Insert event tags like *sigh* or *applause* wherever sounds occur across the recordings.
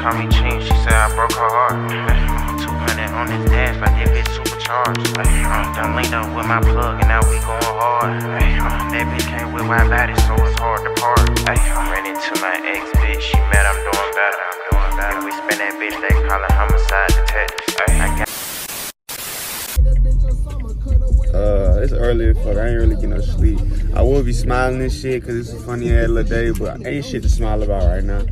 call me cheap, she said I broke her heart. 200 on this dash, like that bitch supercharged. Ay, uh, done linked up with my plug, and now we going hard. Ay, uh, that bitch came with my body, so it's hard to part. Ay, I ran into my ex bitch, she mad I'm doing better. I'm doing better. We spin that bitch, they call it homicide detectives. Ay, I got Uh, it's early fuck. I ain't really getting no sleep. I will be smiling and shit because it's a funny ass little day, but ain't shit to smile about right now.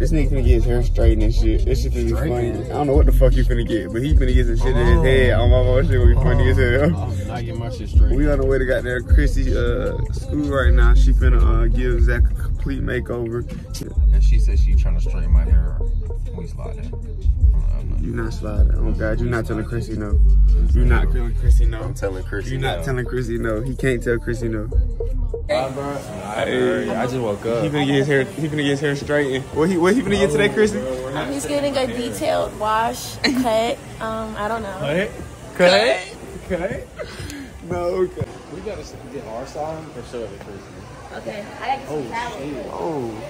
This nigga finna get his hair straightened and shit. This shit finna be funny. I don't know what the fuck he finna get, but he finna get some shit in his head. On my mama, shit will be funny as hell. I get my shit straight. We on the way to got there Chrissy uh school right now. She finna uh give Zach a complete makeover. And she said she trying to straighten my hair we slide in. I'm not- You not sliding. Oh God, you're not telling Chrissy no. You're not telling Chrissy no. I'm telling Chris. You're not telling Chrissy no. He can't tell Chrissy no. Hey, I just woke up. He up. finna get his hair. He finna get his hair straightened. What he what he finna get today, Chrissy? He's getting a detailed wash, cut. Um, I don't know. Cut. Cut. No. Okay. We gotta get our side or show it to Chris. Okay, I gotta get some towels. Oh.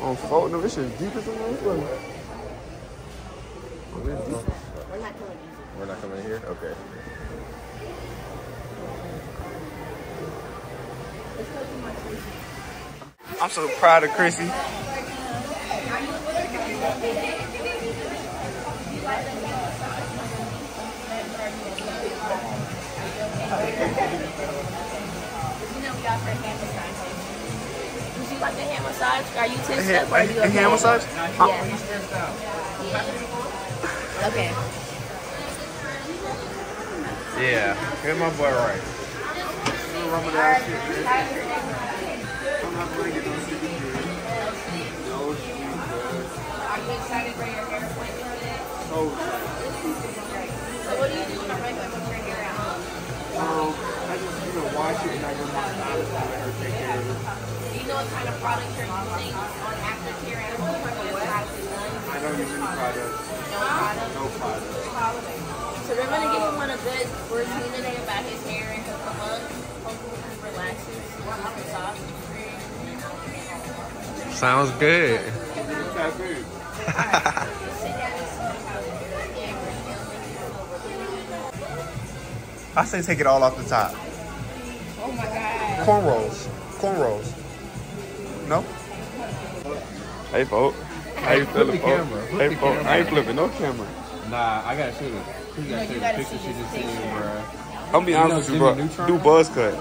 On. No, this shit deep as a motherfucker. Oh, this deep. We're not doing We're not coming here? Okay. I'm so proud of Chrissy. You know, we offer a hand massage. You like a hand massage? Are you tensed hand, up or are you a hand massage? Yeah. yeah. Okay. Yeah. Get my boy right. Are you excited for your hair appointment today? So what do you do on a regular with your hair out? Um, I just, you know, wash it and I go to my stylist and let her take care of it. Do you know what kind of product you're using on aftercare at home or your stylist is done? I don't use any products. No product? No products. So we're gonna give him one a good routine today about his hair and his look. Hopefully he relaxes. Soft. Sounds good. I say take it all off the top. Oh my god. Cornrows. Cornrows. No? Hey, folk. How you Flip feeling, the folk? Hey, the folk. camera. I ain't flipping no camera. Nah, I gotta show you. You gotta show you gotta the picture see she this just seen, picture. bro. I'm gonna be You honest know with you, bro. Neutron? Do buzz cut.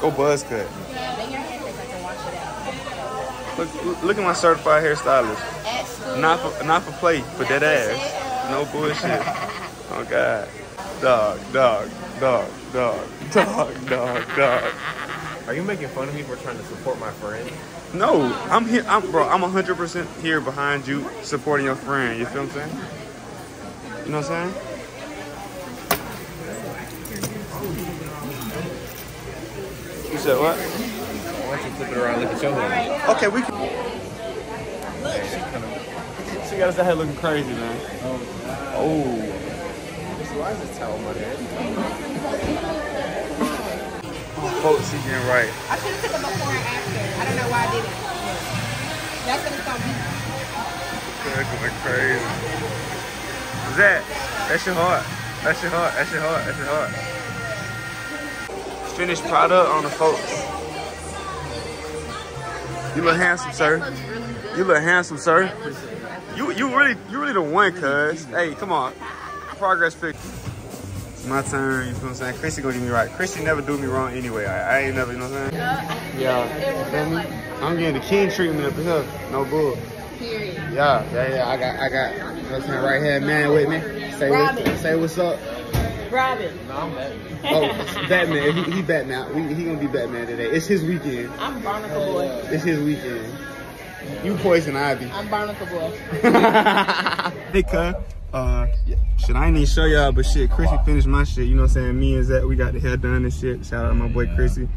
Go buzz cut. Yeah, bring your hand so I can wash it out. Look, look at my certified hairstylist. Not for, not for play, for dead ass. No bullshit. *laughs* Oh God. Dog, dog, dog, dog, dog, dog, dog. Are you making fun of me for trying to support my friend? No, I'm here. I'm bro. I'm 100 percent here behind you, supporting your friend. You feel what I'm saying? You know what I'm saying? You said what? Why don't you flip it around look at your hand? Okay, we can. She got us out here looking crazy, man. Oh. Why is this towel on my head? Folks, she getting right. I should have took a before and after. I don't know why I didn't. That's what it's gonna be. Going crazy. Zach, that's your heart. That's your heart. That's your heart. That's your heart. Finished product on the folks. You look handsome, sir. You look handsome, sir. You you really you really the one, cuz. Hey, come on. Progress picture. It's my turn, you know what I'm saying? Chrissy gonna get me right. Chrissy never do me wrong anyway. I, I ain't never, you know what I'm saying? Yeah. Feel me? I'm getting the king treatment up here. No bull. Period. Yeah, yeah, yeah. I got, I got, you know what I'm saying, right here, man with me. Say, what, Robin. say what's up. Robin. No, I'm Batman. Oh, Batman. He, he Batman. We, he gonna be Batman today. It's his weekend. I'm Barnacle boy. It's his weekend. You poison ivy. I'm Barnacle boy. *laughs* hey, cuz. Uh, shit, I ain't even show y'all, but shit, Chrissy finished my shit. You know what I'm saying? Me and Zach, we got the hair done and shit. Shout out to my boy Chrissy.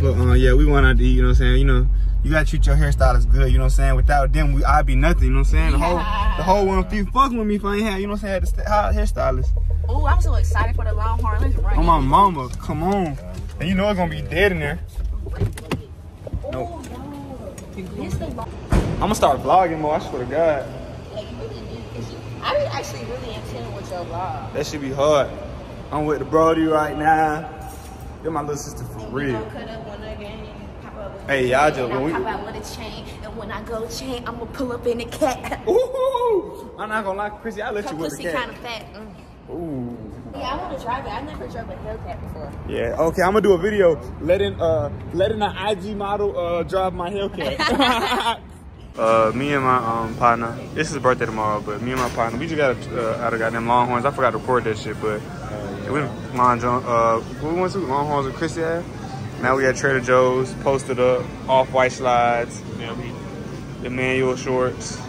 But uh, yeah, we went out to eat. You know what I'm saying? You know, you gotta treat your hairstylist good. You know what I'm saying? Without them, we I'd be nothing. You know what I'm saying? The whole, the whole one few fucking with me if I ain't had. You know what I'm saying? Had hairstylist. Ooh, I'm so excited for the Longhorn. Let's run. On my mama, come on. And you know it's gonna be dead in there. It's the long- gonna start vlogging more. I swear to God, Like, you really do. 'cause you- I be actually really in tune with your vlog. that should be hard. I'm with the Brody right now. You're my little sister for And real. Cut up again. Pop up Hey, y'all just- I when we- pop out with a chain, and when I go chain, I'ma pull up in a cat. Ooh, I'm not gonna lie, Chrissy. I'll let Her you with the cat. kind of fat. Mm. Ooh. Yeah, I want to drive it. I never drove a Hellcat before. Yeah. Okay, I'm gonna do a video letting uh letting an IG model uh drive my Hellcat. *laughs* *laughs* uh, me and my um partner. This is his birthday tomorrow, but me and my partner, we just got uh, out of goddamn Longhorns. I forgot to record that shit, but we went Long John. Uh, what we went to Longhorns with Chrissy at. Now we at Trader Joe's, posted up, off white slides, the manual shorts,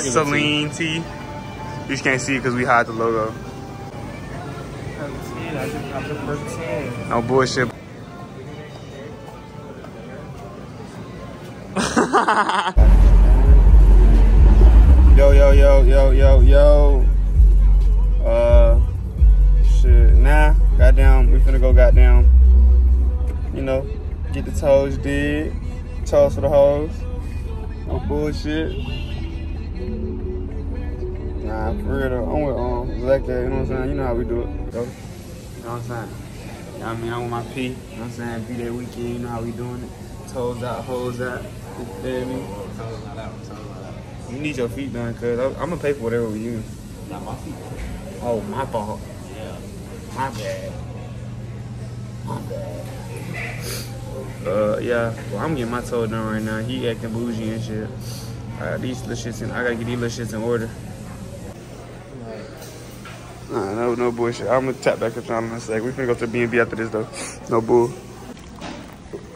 Celine tee. You just can't see it because we hide the logo. No bullshit. yo, yo, yo, yo, yo, yo. Uh, shit. Nah, goddamn, we finna go goddamn. You know, get the toes did. Toes for the hoes. No bullshit. Nah, for real though. I'm with um, Black Dad, you know what I'm saying? You know how we do it. Yo. Know what I'm saying? You know what I mean? I'm with my P. You know what I'm saying? Be that weekend, you know how we doing it. Toes out, hoes out. You feel me? You need your feet done, cuz I'm gonna pay for whatever we use. Not my feet. Oh, my fault. Yeah. My bad. My bad. Uh, yeah. Well, I'm getting my toe done right now. He acting bougie and shit. I got these little shits in. I gotta get these little shits in order. Nah, no, no bullshit. I'm gonna tap back at y'all in a sec. We finna go to B and B after this though. No bull.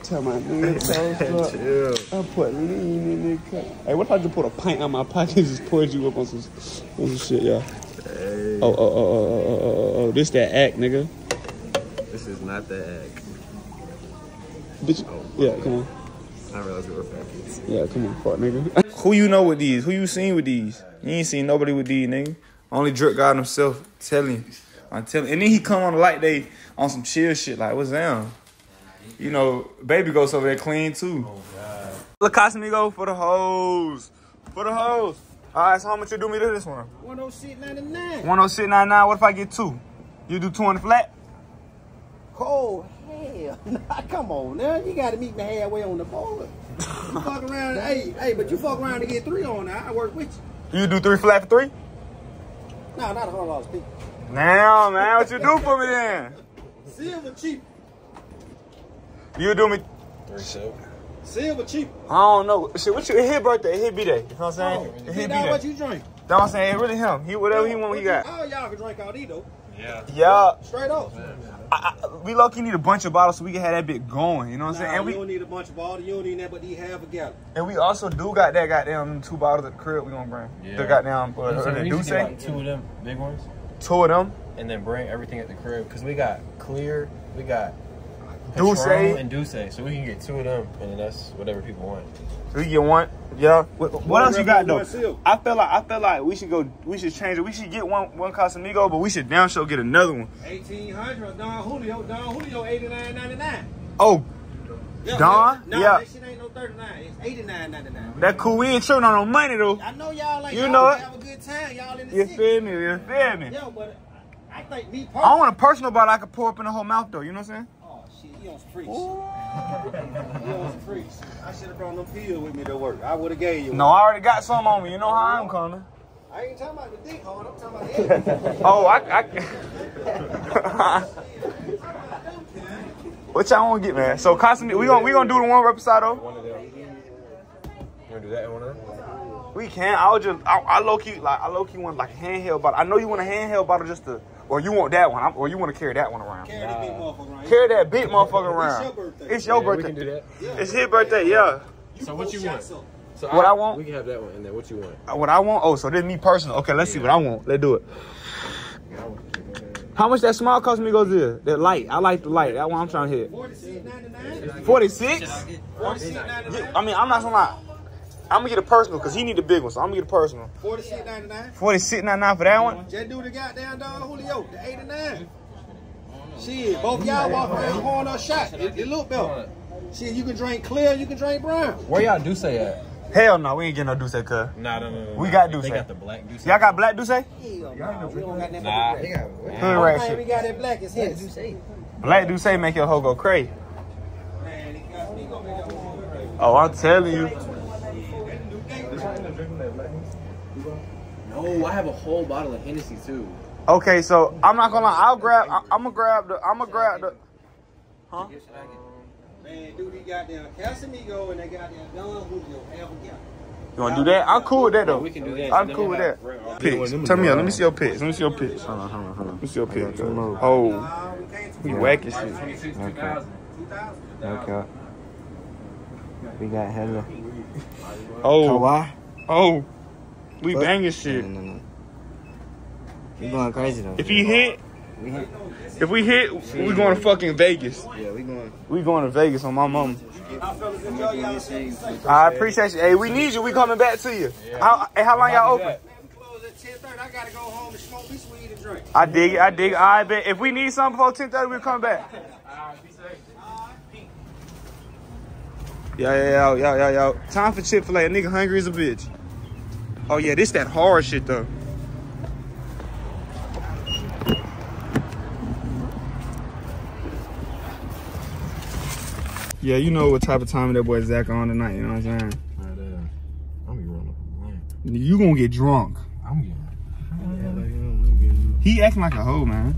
Tell my nigga toes up. Chill. I put lean in the cup. Hey, what if I just put a pint out my pocket and just poured you up on some, on some shit, y'all? Hey. Oh, oh, oh, oh, oh, oh, oh, oh, oh this that act, nigga. This is not the act. Bitch, oh, yeah, come on. I realized we were fat Yeah, come on, fuck, nigga. Who you know with these? Who you seen with these? You ain't seen nobody with these, nigga. Only Drip God himself telling you. I'm telling And then he come on the light day on some chill shit, like, what's down? You know, Baby goes over there clean, too. Oh, God. Look, Casamigo for the hoes. For the hoes. All right, so how much you do me to this one? 106.99. 106.99. What if I get two? You do two on the flat? Oh, hell. *laughs* Nah, come on now. You got to meet me halfway on the board. You fuck around. hey, hey, but you fuck around to get three on. I work with you. You do three flat for three? No, not a hundred dollars. Speak. Now, man, what you do for me then? Silver cheap. You do me Three so. Silver cheap. I don't know. Shit, what you? It's his birthday. It's his b day. You know what I'm saying? Oh, it's his get b day. what you drink. That's what I'm saying. It really him. He whatever he want, he got. All y'all can drink all these though. Yeah. Yeah. Straight up. I, I, we lucky need a bunch of bottles so we can have that bit going. You know what I'm Nah, saying? And you we don't need a bunch of bottles. You don't need that, but these have a gallon. and we also do got that goddamn two bottles at the crib. We gonna bring Yeah. the goddamn uh, I'm uh, the we need to D'USSÉ. get like two of them big ones, Two of them. and then bring everything at the crib because we got clear, we got D'USSÉ. Patron and D'USSÉ, so we can get two of them, and then that's whatever people want. We get one. Yeah. What, what One else you got though? I feel like I feel like we should go. We should change it. We should get one one Casamigo, but we should down show get another one. 1800 Don Julio. Don Julio 89.99. Oh, Yeah, Don? No, Yeah. that shit ain't no 39. It's 89.99. that cool. We ain't tripping on no money though. I know y'all like You y'all know it. have a good time. Y'all in the You city. feel me? You feel me? Yo, but I think me I personally. want a personal bottle I could pour up in the whole mouth though. You know what I'm saying? Shit, you on some freaks. you on some freaks. I should have brought them pills with me to work. I would have gave you. No, I already got some on me. You know how I'm coming. I ain't talking about the dick hard. I'm talking about the *laughs* head. Oh, I. I *laughs* what y'all want to get, man? So constantly, we gonna we gonna do the one reposado. One of them. You wanna do that one of them? We can. I would just. I, I low key like. I low key want like a handheld bottle. I know you want a handheld bottle just to, or you want that one, I'm- or you want to carry that one around. Carry this big motherfucker around. Carry that big motherfucker around. your birthday. It's your Yeah, we birthday. can do that. It's his birthday. Yeah. So what you want? some. So What I want? We can have that one, and then what you want? Uh, what I want? Oh, so this is me personal. Okay, let's see what I want. Let's do it. How much that small cost me goes there? That light. I like the light. That one I'm trying to hit. 46.99. 46? 46.99. I mean, I'm not gonna lie. I'm gonna get a personal because he need the big one, so I'm gonna get a personal. 46.99. 46 for that one. Just do the goddamn Don Julio, the 89. Shit, both y'all walk around pouring a shot. It, it look better. Shit, you can drink clear, you can drink brown. Where y'all do say at? Hell no, we ain't getting no D'USSÉ, cuz. Nah, no, no, no. We nah. got They got the black D'USSÉ. Y'all got black D'USSÉ? Hood Hell no, we don't got that Nah. fucking black. rat Only thing we got that black is his. Black D'USSÉ make your hoe go crazy. Man, he got- he gonna make that one go crazy. Oh, I'm telling you. No, I have a whole bottle of Hennessy too. Okay, so I'm not gonna. I'll grab. I, I'm gonna grab the. I'm gonna grab the. Um, man, dude, he got them Casamigo and they got them Don Julio half. You wanna do that? I'm cool with that though. We can do that. I'm cool with that. Pics. Tell me, let me see your pics. Let me see your pics. Hold on, hold on, hold on. Let me see your pics. Oh, we can't we whacking shit. 2000. Okay. We got hella. Oh, oh. Kawhi? oh, we What? banging shit. no, no. We going crazy though. If he hit, we hit. if we hit, we going to fucking Vegas. Yeah, we going. We going to Vegas on my mama. Y'all fellas enjoy y'all stay safe. I appreciate you. Hey, we need you. We coming back to you. How, hey, how long y'all open? Man, we close at 10:30. I gotta go home and smoke me some weed and drink. I dig it. I dig it. I bet if we need something before 10:30, we'll come back. Yeah, yeah, yeah, yeah, yeah, yeah. Time for Chick Fil A. Nigga hungry as a bitch. Oh yeah, this that hard shit though. Yeah, you know what type of time that boy Zach on tonight. You know what I'm saying? Right there. I'm gonna run up a blunt. You gonna get drunk. I'm getting. He acting like a hoe, man.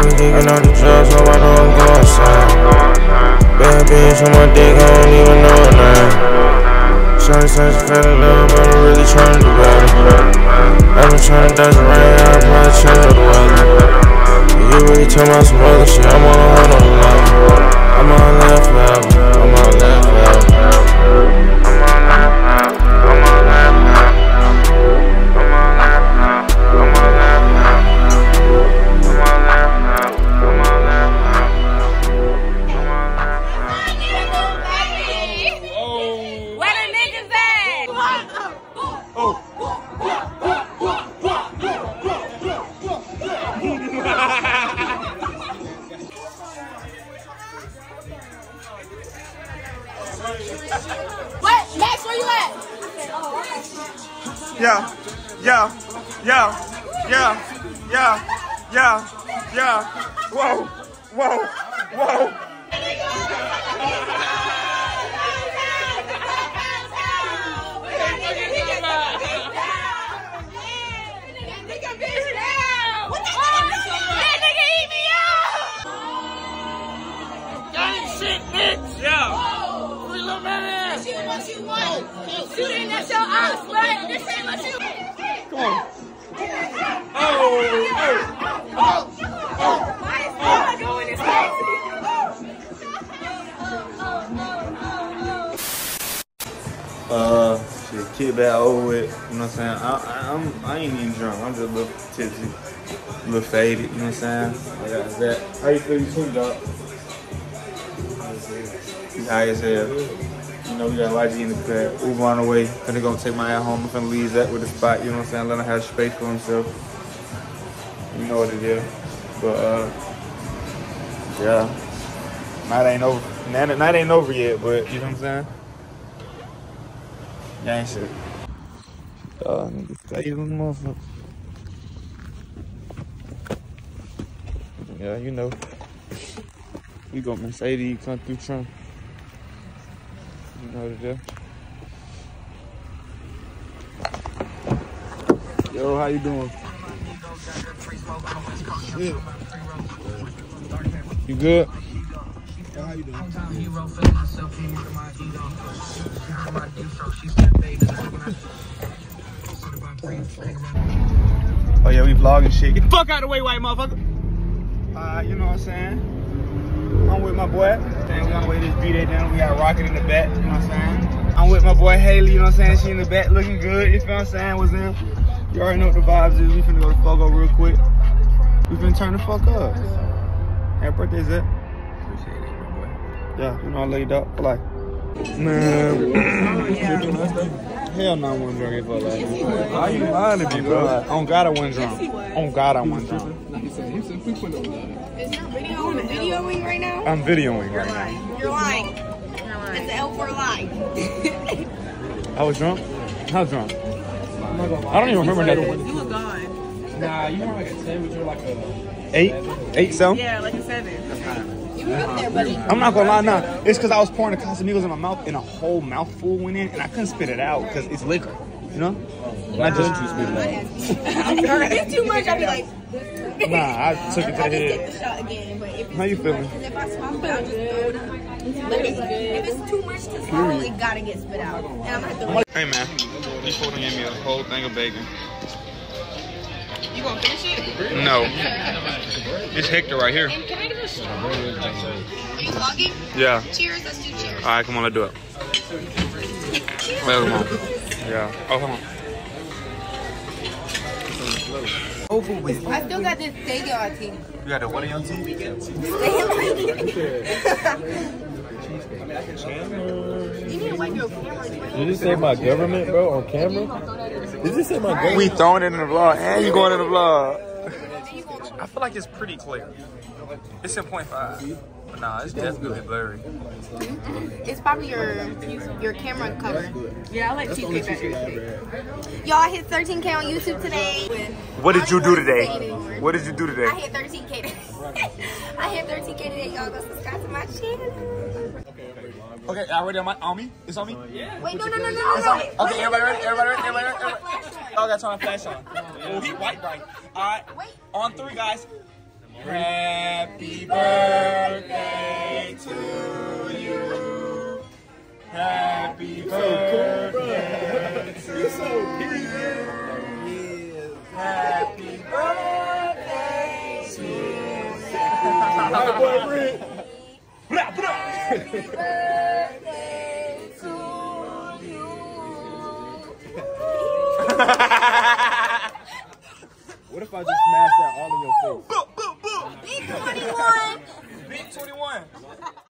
I been geeking on the drugs, no, I know I'm going insane. Bad bitch on my dick, I don't even know her name. Shawty says she fell in love, but I'm really trying to do better. I've been trying to dodge the rain, I'll probably change the weather. You really talking about some other shit, I'm on a whole nother level. I'm on left forever, I'm on left What I'm? I, I, ain't even drunk. I'm just a little tipsy, a little faded. You know what I'm saying? I got that. How you feel? You too, dog? High as hell. You know, we got YG in the crib. Uber on the way. Finna go take my ass home. I'm finna leave that with the spot. You know what I'm saying? Let him have space for himself. You know what it is. But, uh, yeah. Night ain't over. Night, night ain't over yet, but you know what I'm saying? Gang shit. With. Yeah, you know. We got Mercedes come through Trump. You know what it is. Yo, how you doing? Good. You good? How you doing? Oh yeah, we vlogging shit. Get the fuck out of the way, white motherfucker. Uh, you know what I'm saying? I'm with my boy. Saying we on the way to this B-Day dinner. We got Rocket in the back, you know what I'm saying? I'm with my boy Haley, you know what I'm saying? She in the back looking good, you feel what I'm saying? Was in. You already know what the vibes is. We finna go to Fogo real quick. We finna turn the fuck up. Happy birthday, Zach. Appreciate it, my boy. Yeah, you know I love you, dog. For life. Man. *laughs* Hell no, I wasn't drunk it for life. Why you lying to me, bro? On God, I wasn't drunk. On God, I wasn't drunk. Is your video on videoing right now? I'm videoing right now. You're lying. It's an L4 lie. I was drunk? How drunk? I don't even remember that. You were gone. Nah, you were like a 10, but you're like a. Eight? Eight so? Yeah, like a seven. You were up there, buddy. I'm not gonna lie, nah. It's because I was pouring the Casamigos in my mouth and a whole mouthful went in and I couldn't spit it out because it's liquor, you know? Not just you spit it It's too much. I'll be like. Nah, I took it to the just head. the shot again. But if it's How you feeling? much- if I swallow it, I'll just throw it if, if it's too much to swallow, it gotta get spit out. And I'm gonna have to. Hey man, you supposed to give me a whole thing of bacon. You gonna finish it? No. It's Hector right here. And can I get a shot? Are you vlogging? Yeah. Cheers. Let's do cheers. Alright, come on, let's do it. Well, come on. Yeah. Oh, come on. I still got this steak on teeth. You got the what in your teeth? You need to wipe. Did you say my government, bro, on camera? Did you say my government? We throwing it in the vlog and you going in the vlog. I feel like it's pretty clear. It's in point five. But nah, it's definitely blurry. It's probably your your camera cover. Yeah, I like cheesecake factory. Y'all hit 13k on YouTube today. What did you do today? wanna say it anymore. What did you do today? I hit 13k today. *laughs* I hit 13k today. Y'all go subscribe to my channel. Okay, I ready on my on me? It's on me? Yeah. Wait, no, no, no, no, no, no. Wait, Okay, everybody ready? Everybody ready? Everybody ready? Everybody- flashlight. Oh, I got turn my flash on. Oh, he white bright. All right, Wait. on three, guys. Happy birthday to you. Happy birthday to you. Happy birthday to you. My boy What if I just smashed that all in your face? Big 21. Big 21.